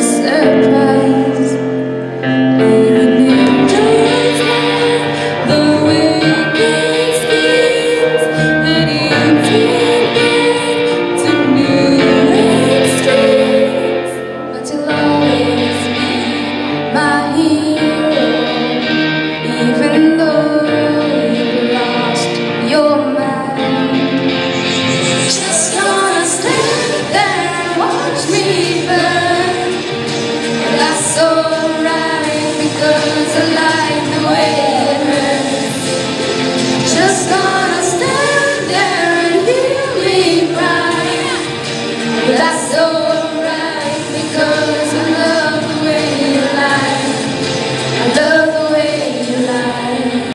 surprise burns alive.